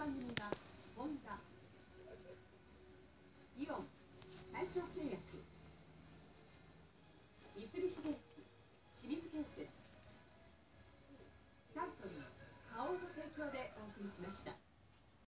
番組はホンダイオン大正製薬。三菱電機。清水建設サントリー花王の提供でお送りしました。